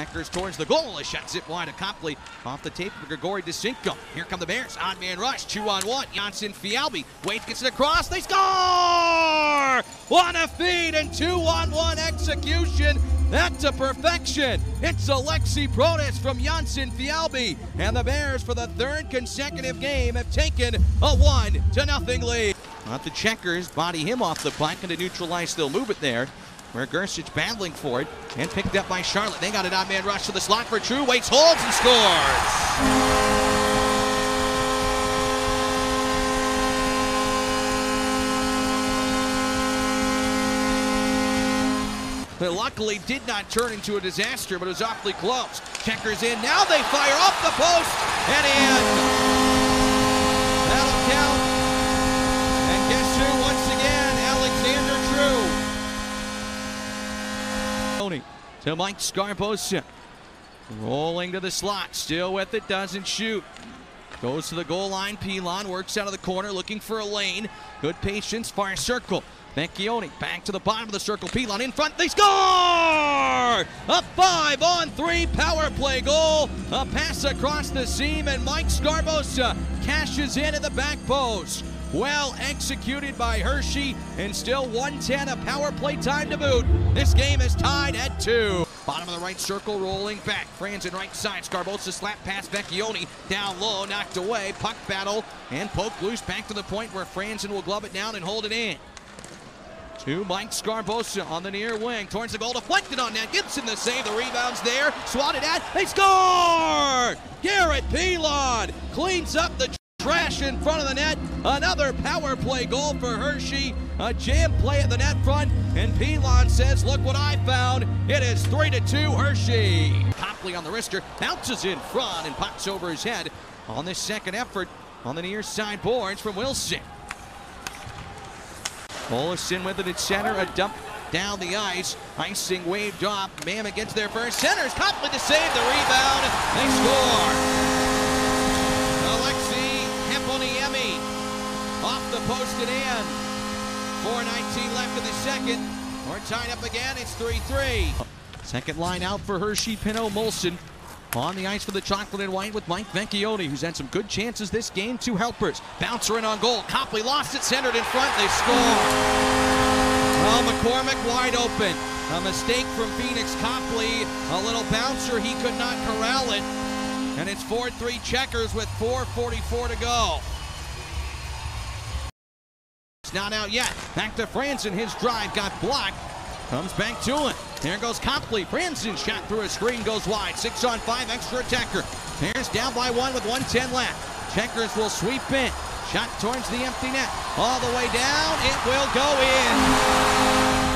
Checkers towards the goal. A shot zip wide to Copley. Off the tape of Grigori Denisenko. Here come the Bears. Odd man rush. Two on one. Janssen Fialbi. Wade gets it across. They score! What a feed and two on one execution. That's a perfection. It's Alexi Protas from Janssen Fialbi. And the Bears, for the third consecutive game, have taken a one to nothing lead. Not the checkers, body him off the puck and to neutralize, they'll move it there. Where Gersich battling for it and picked up by Charlotte. They got an odd man rush to the slot for True. Waits, holds, and scores. that luckily did not turn into a disaster, but it was awfully close. Checkers in. Now they fire off the post and in. To Mike Sgarbossa. Rolling to the slot. Still with it. Doesn't shoot. Goes to the goal line. Pilon works out of the corner looking for a lane. Good patience. Far circle. Vecchione back to the bottom of the circle. Pilon in front. They score! A five on three power play goal. A pass across the seam, and Mike Sgarbossa cashes in at the back post. Well executed by Hershey, and still 110 a power play time to boot. This game is tied at two. Bottom of the right circle, rolling back. Franzen right side. Sgarbossa slap pass. Vecchione down low, knocked away. Puck battle and poke loose back to the point where Franzen will glove it down and hold it in. To Mike Sgarbossa on the near wing. Towards the goal, deflected on net. Gibson the save. The rebound's there. Swatted at. They score! Garrett Pilon cleans up the trash in front of the net. Another power play goal for Hershey. A jam play at the net front. And Pilon says, look what I found. It is 3 to 2 Hershey. Copley on the wrister. Bounces in front and pops over his head on this second effort on the near side boards from Wilson. Olafson with it at center, a dump down the ice. Icing waved off. Mammoth gets there first. Centers Copley to save the rebound. They score. Aleksi Heponiemi off the post and in. 4.19 left in the second. We're tied up again. It's 3-3. Second line out for Hershey Pinot Molson. On the ice for the chocolate and white with Mike Vecchione, who's had some good chances this game. Two helpers. Bouncer in on goal. Copley lost it, centered in front. They score. Well, McCormick wide open. A mistake from Pheonix Copley. A little bouncer. He could not corral it. And it's 4-3 checkers with 4.44 to go. It's not out yet. Back to Franzen. His drive got blocked. Comes back to it. There goes Copley. Franzen shot through a screen, goes wide. Six on five, extra attacker. Bears down by one with 110 left. Checkers will sweep in. Shot towards the empty net. All the way down. It will go in.